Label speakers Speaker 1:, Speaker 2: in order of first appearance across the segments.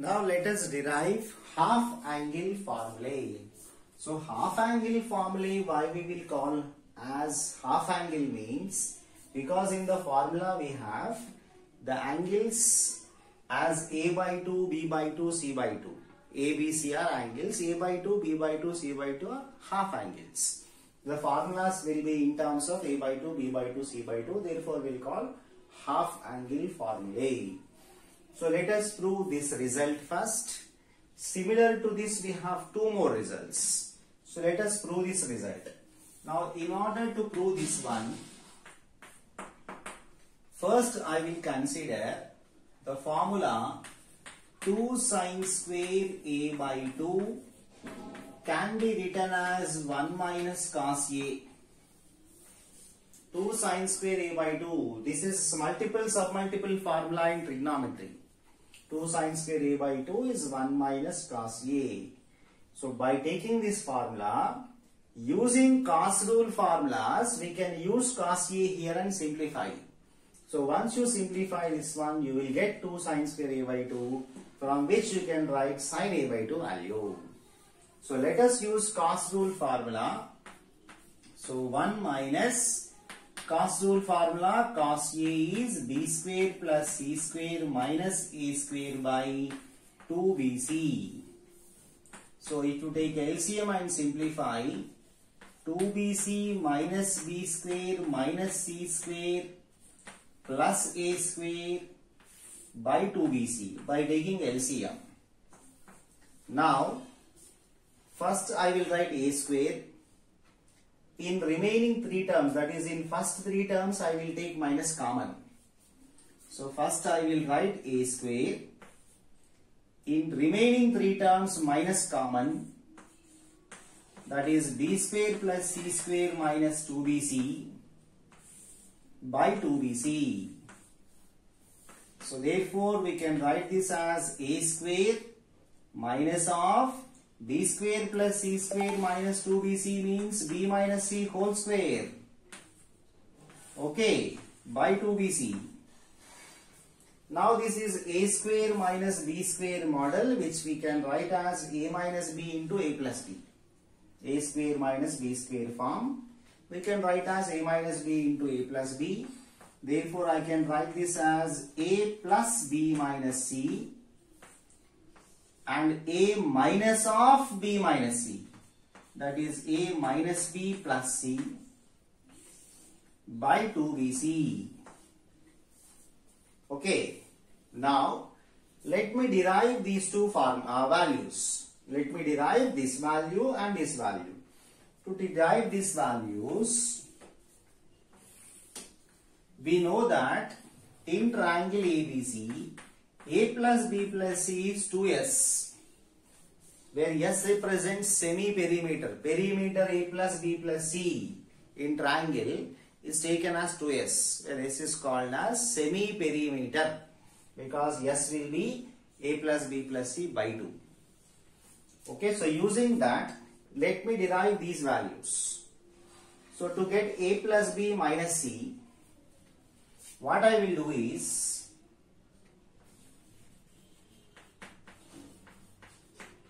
Speaker 1: Now let us derive half angle formulae. So half angle formulae why we will call as half angle means because in the formula we have the angles as a by 2, b by 2, c by 2. A, B, C are angles, a by 2, b by 2, c by 2 are half angles. The formulas will be in terms of a by 2, b by 2, c by 2 therefore we will call half angle formulae. So let us prove this result first. Similar to this we have two more results. So let us prove this result. Now in order to prove this one, first I will consider the formula 2 sine square a by 2 can be written as 1 minus cos a 2 sine square a by 2. This is multiple submultiple formula in trigonometry. 2 sine square a by 2 is 1 minus cos a. So by taking this formula, using cos rule formulas, we can use cos a here and simplify. So once you simplify this one, you will get 2 sine square a by 2 from which you can write sine a by 2 value. So let us use cos rule formula. So 1 minus cos rule formula cos A is b square plus c square minus a square by 2bc. So if you take LCM and simplify 2bc minus b square minus c square plus a square by 2bc by taking LCM. Now first I will write a square in remaining three terms that is in first three terms I will take minus common. So first I will write a square in remaining three terms minus common that is b square plus c square minus 2bc by 2bc. So therefore we can write this as a square minus of b square plus c square minus 2bc means b minus c whole square. Okay, by 2bc. Now this is a square minus b square model which we can write as a minus b into a plus b. a square minus b square form. We can write as a minus b into a plus b. Therefore I can write this as a plus b minus c and a minus of b minus c that is a minus b plus c by 2bc. Okay, now let me derive these two form uh, values. Let me derive this value and this value. To derive these values, we know that in triangle ABC, a plus b plus c is 2s where s represents semi-perimeter. Perimeter a plus b plus c in triangle is taken as 2s where s is called as semi-perimeter because s will be a plus b plus c by 2. Okay, so using that, let me derive these values. So to get a plus b minus c, what I will do is,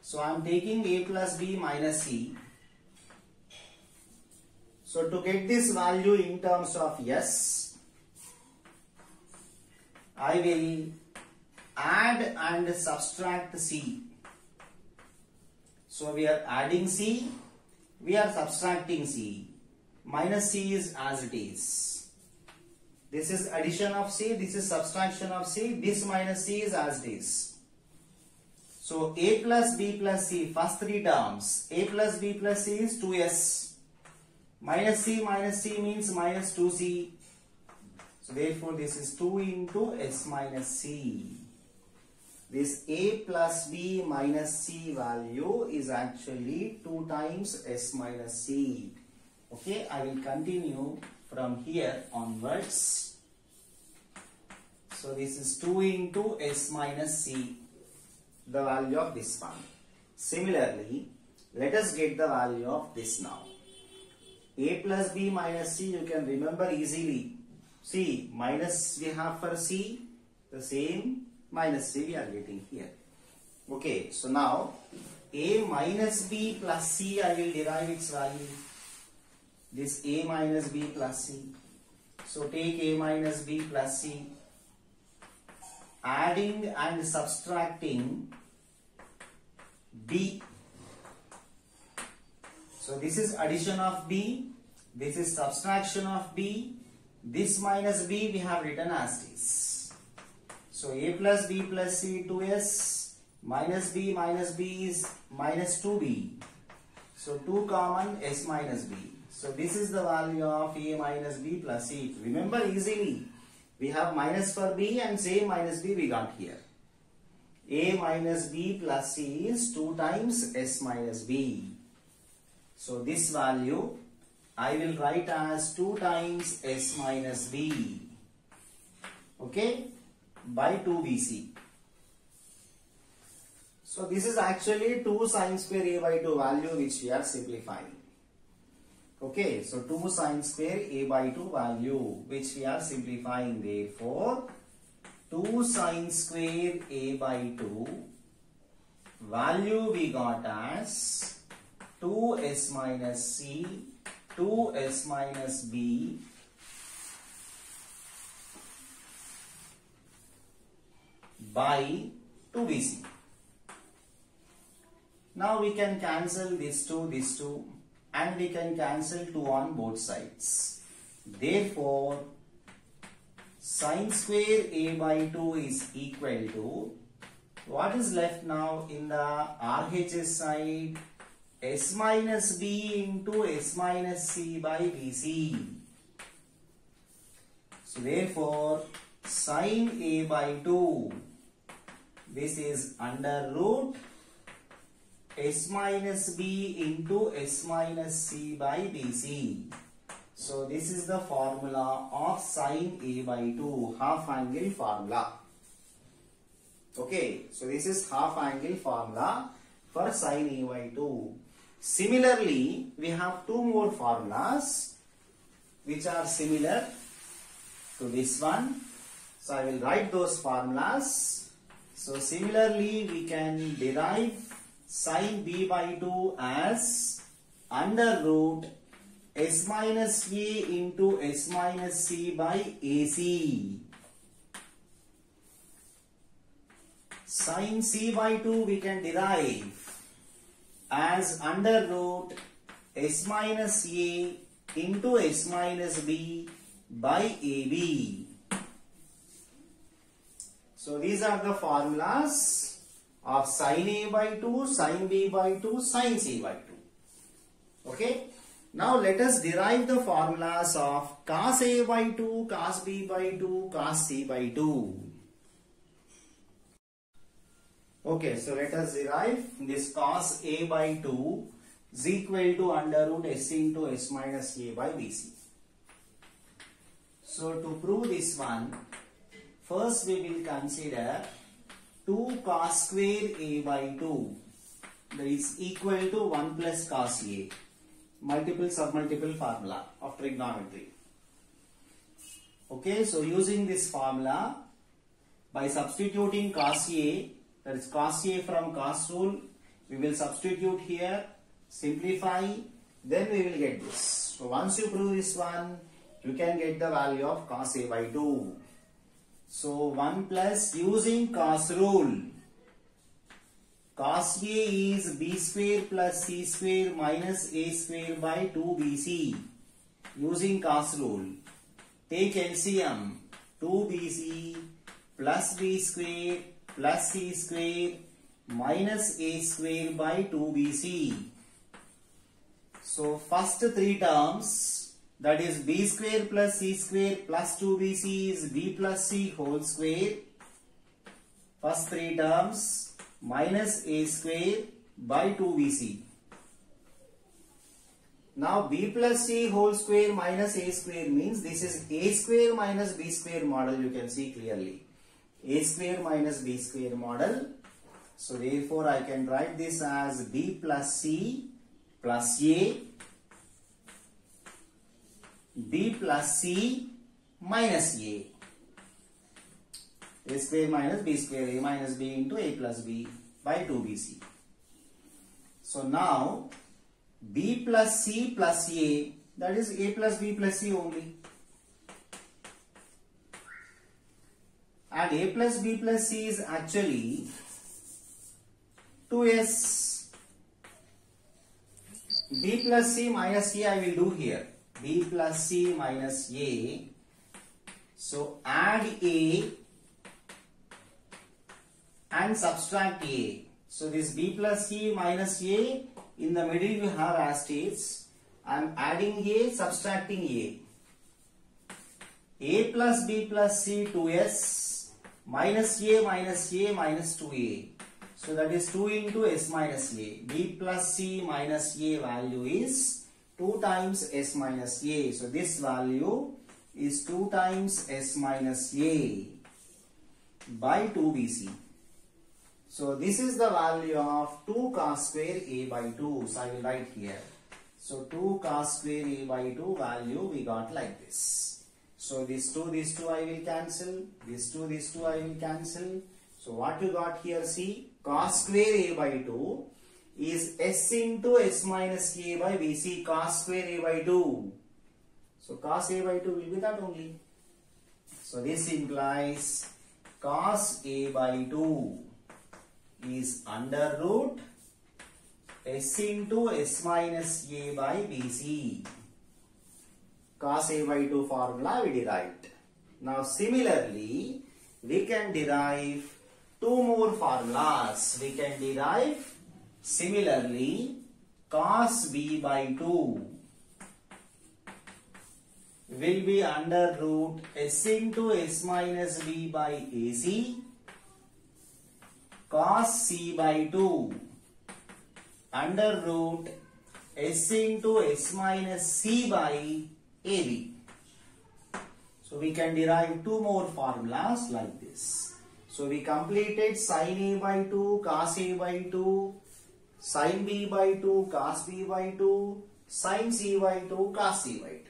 Speaker 1: so I am taking a plus b minus c. So to get this value in terms of s, I will add and subtract c. So we are adding c, we are subtracting c. Minus c is as it is. This is addition of c, this is subtraction of c, this minus c is as it is. So a plus b plus c, first three terms, a plus b plus c is 2s. Minus c minus c means minus 2c. So therefore this is 2 into s minus c. This a plus b minus c value is actually 2 times s minus c. Okay, I will continue from here onwards. So this is 2 into s minus c, the value of this one. Similarly, let us get the value of this now. a plus b minus c you can remember easily. See, minus we have for c, the same minus c we are getting here. Okay, so now a minus b plus c I will derive its value. This a minus b plus c. So take a minus b plus c. Adding and subtracting b. So this is addition of b. This is subtraction of b. This minus b we have written as this. So a plus b plus c 2s minus b minus b is minus 2b. So 2 common s minus b. So this is the value of a minus b plus c. Remember easily. We have minus for b and same minus b we got here. A minus b plus c is 2 times s minus b. So this value I will write as 2 times s minus b. Okay? By 2bc. So this is actually 2 sine square a by 2 value which we are simplifying. Okay, so 2 sine square a by 2 value which we are simplifying. Therefore, 2 sine square a by 2 value we got as 2s minus c 2s minus b by 2bc. Now we can cancel this 2, this 2 and we can cancel 2 on both sides. Therefore, sine square a by 2 is equal to what is left now in the RHS side s minus b into s minus c by bc. So therefore sine a by 2 this is under root s minus b into s minus c by bc. So this is the formula of sine a by 2 half angle formula. Okay, so this is half angle formula for sine a by 2. Similarly, we have two more formulas which are similar to this one. So I will write those formulas. So similarly, we can derive sine b by 2 as under root s minus a into s minus c by ac. Sine c by 2 we can derive as under root s minus a into s minus b by ab. So these are the formulas of sine a by 2, sine b by 2, sine c by 2. Okay. Now let us derive the formulas of cos a by 2, cos b by 2, cos c by 2. Okay, so let us derive this cos a by 2 is equal to under root s into s minus a by bc. So to prove this one, first we will consider 2 cos square a by 2 that is equal to 1 plus cos a multiple submultiple formula of trigonometry. Okay, so using this formula by substituting cos a that is cos a from cos rule we will substitute here simplify then we will get this. So once you prove this one you can get the value of cos a by 2 so 1 plus using cos rule cos a is b square plus c square minus a square by 2bc using cos rule take LCM 2bc plus b square plus c square minus a square by 2bc. So first three terms that is b square plus c square plus 2bc is b plus c whole square. First three terms minus a square by 2bc. Now b plus c whole square minus a square means this is a square minus b square model you can see clearly a square minus b square model. So therefore I can write this as b plus c plus a b plus c minus a a square minus b square a minus b into a plus b by 2bc. So now b plus c plus a that is a plus b plus c only. And a plus b plus c is actually 2s. b plus c minus a I will do here. b plus c minus a. So add a and subtract a. So this b plus c minus a in the middle you have as states. I am adding a, subtracting a. a plus b plus c 2s minus a minus a minus 2a. So that is 2 into s minus a. b plus c minus a value is 2 times s minus a. So this value is 2 times s minus a by 2bc. So this is the value of 2 cos square a by 2. So I will write here. So 2 cos square a by 2 value we got like this. So this 2, this 2 I will cancel. This 2, this 2 I will cancel. So what you got here see cos square a by 2 is s into s minus a by bc cos square a by 2. So cos a by 2 will be that only. So this implies cos a by 2 is under root s into s minus a by bc. Cos a by 2 formula we derived. Now similarly, we can derive two more formulas. We can derive similarly cos b by 2 will be under root s into s minus b by ac cos c by 2 under root s into s minus c by ab. So we can derive two more formulas like this. So we completed sin a by 2, cos a by 2, sin b by 2, cos b by 2, sin c by 2, cos c by 2.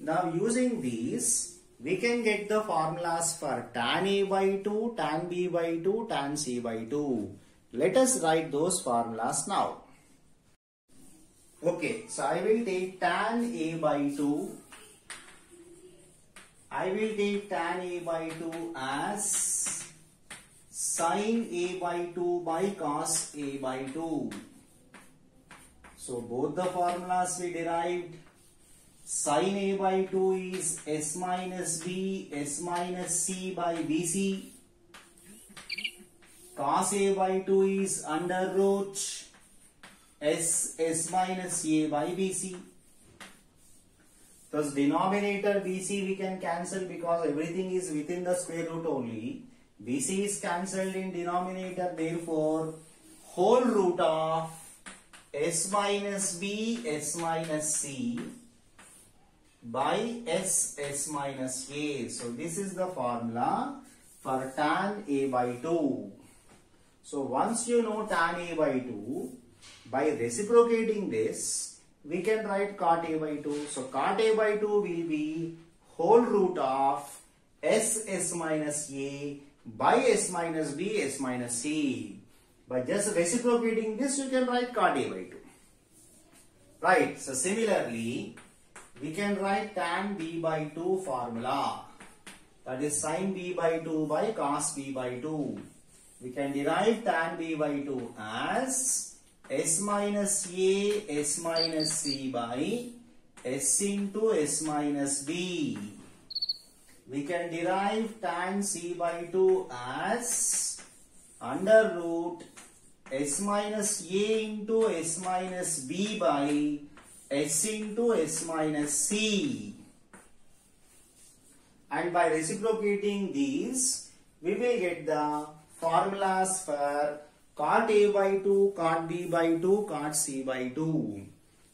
Speaker 1: Now using these, we can get the formulas for tan a by 2, tan b by 2, tan c by 2. Let us write those formulas now. Okay, so I will take tan a by 2. I will take tan a by 2 as sin a by 2 by cos a by 2. So both the formulas we derived sin a by 2 is s minus b s minus c by bc cos a by 2 is under root s s minus a by bc thus denominator bc we can cancel because everything is within the square root only. Bc is cancelled in denominator therefore whole root of s minus b s minus c by s s minus a. So this is the formula for tan a by 2. So once you know tan a by 2, by reciprocating this, we can write cot a by 2. So cot a by 2 will be whole root of s s minus a by s minus b s minus c. By just reciprocating this, you can write cot a by 2. Right. So similarly, we can write tan b by 2 formula. That is sin b by 2 by cos b by 2. We can derive tan b by 2 as s minus a s minus c by s into s minus b. We can derive tan c by 2 as under root s minus a into s minus b by s into s minus c. And by reciprocating these, we will get the formulas for cot a by 2, cot b by 2, cot c by 2.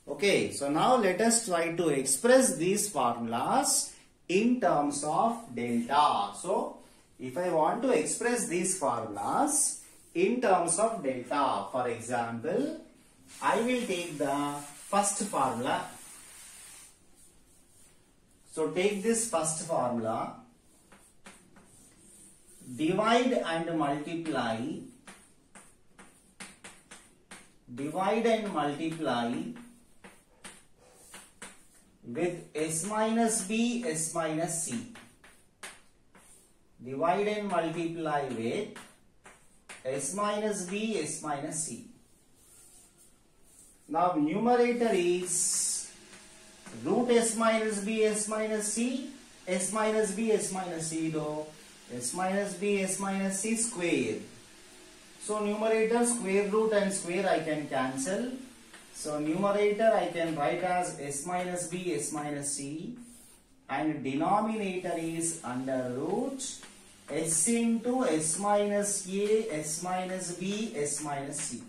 Speaker 1: Okay, so now let us try to express these formulas in terms of delta. So, if I want to express these formulas in terms of delta, for example, I will take the first formula. So, take this first formula, divide and multiply divide and multiply with s minus b, s minus c. Divide and multiply with s minus b, s minus c. Now numerator is root s minus b, s minus c, s minus b, s minus c though, s minus b, s minus c square. So numerator square root and square I can cancel. So numerator I can write as s minus b, s minus c and denominator is under root s into s minus a, s minus b, s minus c.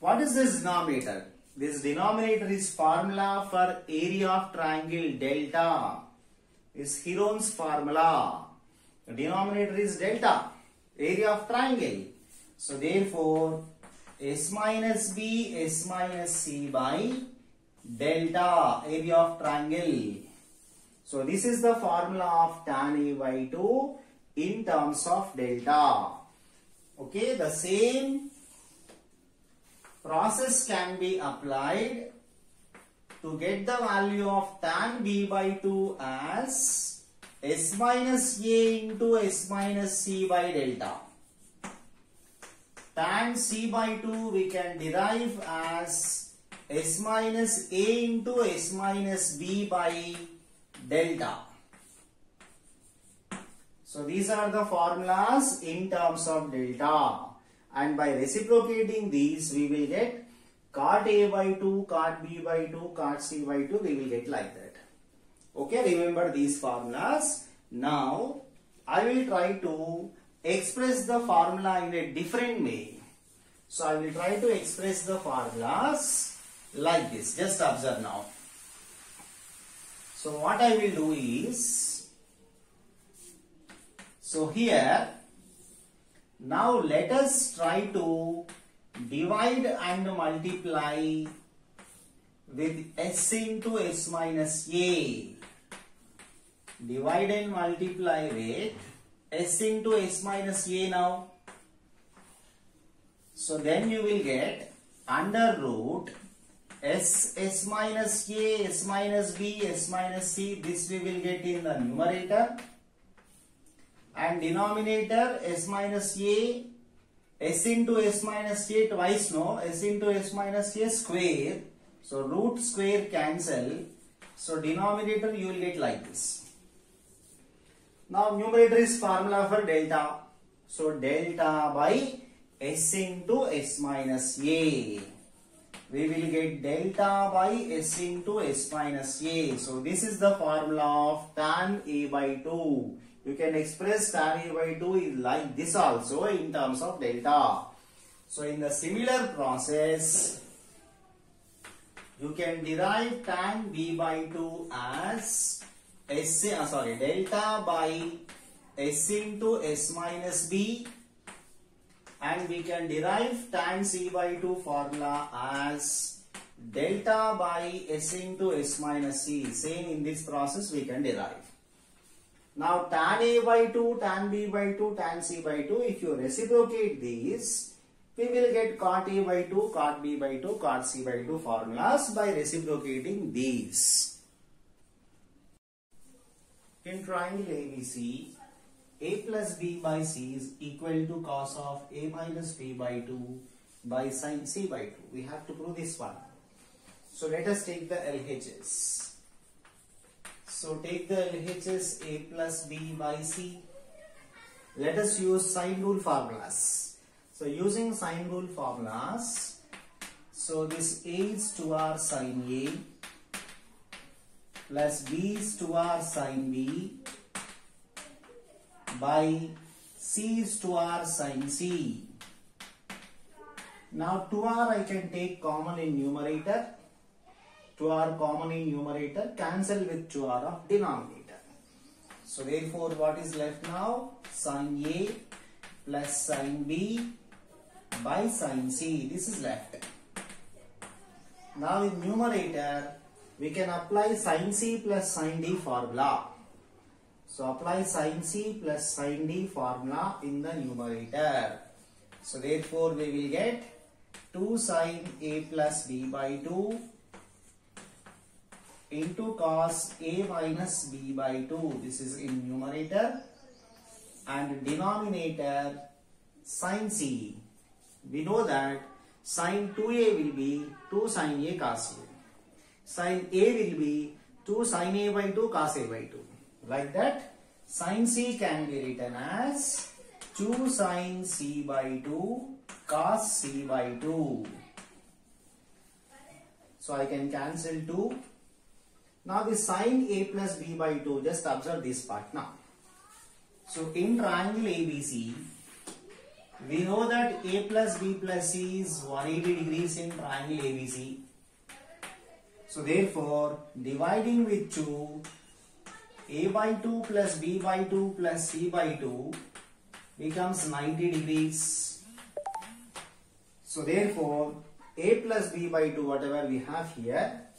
Speaker 1: What is this denominator? This denominator is formula for area of triangle delta. Is Heron's formula. The denominator is delta, area of triangle. So therefore, s minus b, s minus c by delta, area of triangle. So this is the formula of tan a by 2 in terms of delta. Okay, the same process can be applied to get the value of tan b by 2 as s minus a into s minus c by delta. Tan c by 2 we can derive as s minus a into s minus b by delta. So these are the formulas in terms of delta and by reciprocating these we will get cot A by 2, cot B by 2, cot C by 2 we will get like that. Okay remember these formulas. Now I will try to express the formula in a different way. So I will try to express the formulas like this. Just observe now. So what I will do is, so here, now let us try to divide and multiply with s into s minus a. Divide and multiply with s into s minus a now. So then you will get under root s s minus a s minus b s minus c this we will get in the numerator and denominator s minus a s into s minus a twice no? S into s minus a square. So root square cancel. So denominator you will get like this. Now numerator is formula for delta. So delta by s into s minus a. We will get delta by s into s minus a. So this is the formula of tan a by 2. You can express tan a by 2 is like this also in terms of delta. So in the similar process, you can derive tan b by 2 as s, uh, sorry, delta by s into s minus b and we can derive tan c by 2 formula as delta by s into s minus c. Same in this process we can derive. Now tan a by 2, tan b by 2, tan c by 2, if you reciprocate these, we will get cot a by 2, cot b by 2, cot c by 2 formulas by reciprocating these. In triangle ABC, a plus b by c is equal to cos of a minus b by 2 by sin c by 2. We have to prove this one. So let us take the LHS. So take the LHS a plus b by c. Let us use sine rule formulas. So using sine rule formulas, so this a is to our sine a plus b is to our sine b by c is to r sin c. Now 2r I can take common in numerator. 2r common in numerator cancel with 2r of denominator. So therefore what is left now? Sin a plus sin b by sin c. This is left. Now in numerator we can apply sin c plus sin d formula. So apply sin c plus sin d formula in the numerator. So therefore we will get 2 sin a plus b by 2 into cos a minus b by 2. This is in numerator and denominator sine c. We know that sine 2a will be 2 sine a cos a. Sine a will be 2 sine a by 2 cos a by 2. Like that sine c can be written as 2 sine c by 2 cos c by 2. So I can cancel 2 now the sine A plus B by 2, just observe this part now. So in triangle ABC, we know that A plus B plus C is 180 degrees in triangle ABC. So therefore, dividing with 2, A by 2 plus B by 2 plus C by 2 becomes 90 degrees. So therefore, A plus B by 2 whatever we have here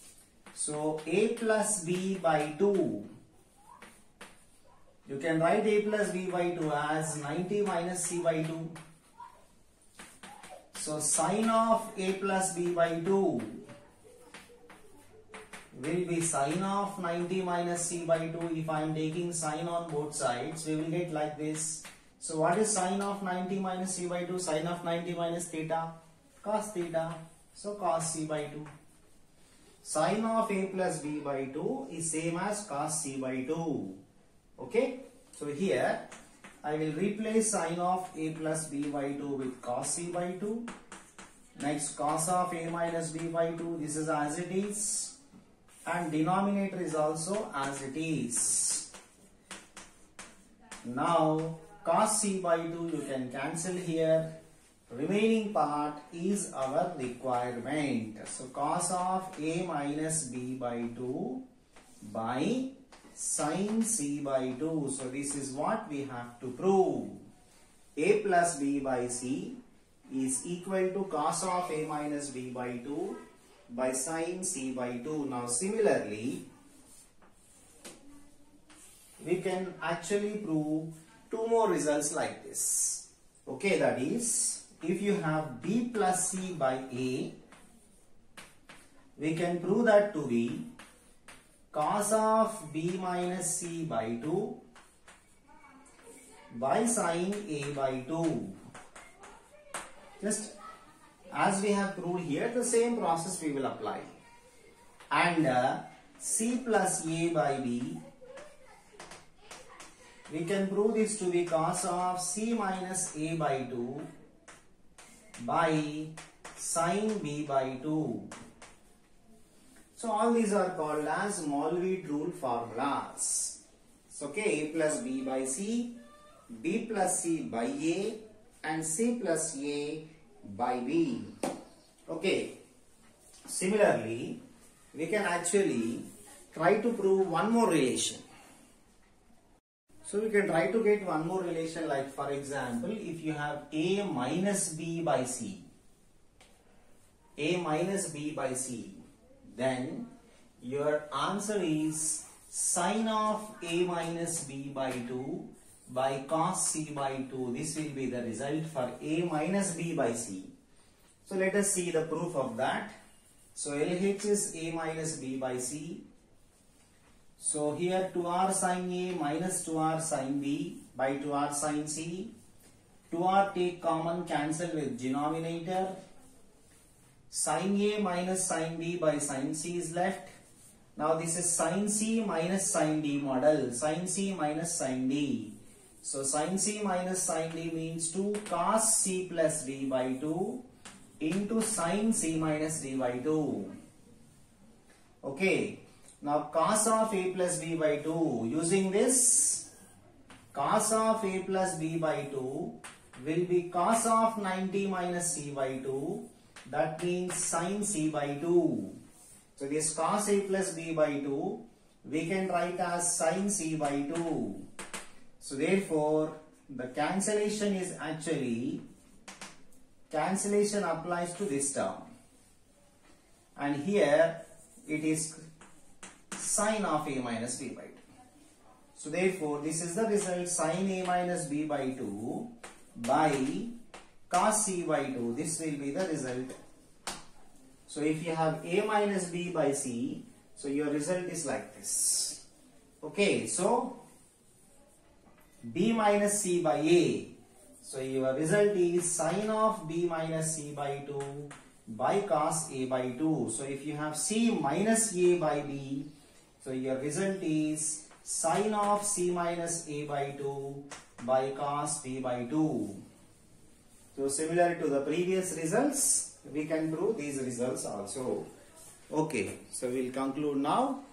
Speaker 1: so a plus b by 2. You can write a plus b by 2 as 90 minus c by 2. So sine of a plus b by 2 will be sine of 90 minus c by 2. If I am taking sine on both sides, we will get like this. So what is sine of 90 minus c by 2? Sine of 90 minus theta, cos theta. So cos c by 2 sine of a plus b by 2 is same as cos c by 2. Okay. So here I will replace sine of a plus b by 2 with cos c by 2. Next cos of a minus b by 2 this is as it is and denominator is also as it is. Now cos c by 2 you can cancel here remaining part is our requirement. So cos of a minus b by 2 by sine c by 2. So this is what we have to prove. a plus b by c is equal to cos of a minus b by 2 by sine c by 2. Now similarly, we can actually prove two more results like this. Okay, that is if you have b plus c by a, we can prove that to be cos of b minus c by 2 by sine a by 2. Just as we have proved here, the same process we will apply. And uh, c plus a by b, we can prove this to be cos of c minus a by 2 by sine b by 2. So all these are called as Mollweide rule formulas. So okay, a plus b by c, b plus c by a and c plus a by b. Okay. Similarly, we can actually try to prove one more relation. So we can try to get one more relation like for example if you have a minus b by c a minus b by c then your answer is sine of a minus b by 2 by cos c by 2 this will be the result for a minus b by c. So let us see the proof of that. So LH is a minus b by c so here 2r sine A minus 2r sine B by 2r sine C. 2r take common cancel with denominator. Sine A minus sine B by sine C is left. Now this is sine C minus sine D model. Sine C minus sine D. So sine C minus sine D means 2 cos C plus D by 2 into sine C minus D by 2. Okay. Now cos of a plus b by 2 using this cos of a plus b by 2 will be cos of 90 minus c by 2 that means sin c by 2. So this cos a plus b by 2 we can write as sin c by 2. So therefore the cancellation is actually cancellation applies to this term and here it is sine of a minus b by 2. So therefore, this is the result sine a minus b by 2 by cos c by 2. This will be the result. So if you have a minus b by c, so your result is like this. Okay, so b minus c by a. So your result is sine of b minus c by 2 by cos a by 2. So if you have c minus a by b, so your result is sine of c minus a by 2 by cos b by 2. So similar to the previous results, we can prove these results also. Okay, so we'll conclude now.